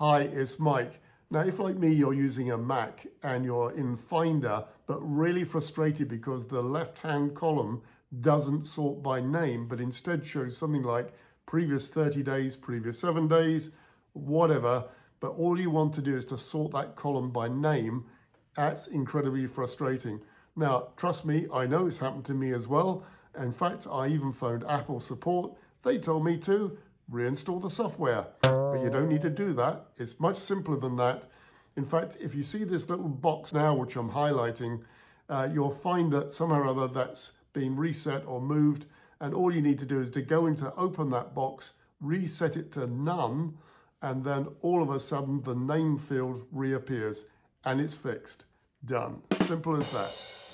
Hi, it's Mike. Now, if like me, you're using a Mac and you're in Finder, but really frustrated because the left-hand column doesn't sort by name, but instead shows something like previous 30 days, previous seven days, whatever, but all you want to do is to sort that column by name, that's incredibly frustrating. Now, trust me, I know it's happened to me as well. In fact, I even phoned Apple support. They told me to reinstall the software. But you don't need to do that. It's much simpler than that. In fact, if you see this little box now, which I'm highlighting, uh, you'll find that somehow or other that's been reset or moved. And all you need to do is to go into open that box, reset it to none, and then all of a sudden the name field reappears and it's fixed. Done. Simple as that.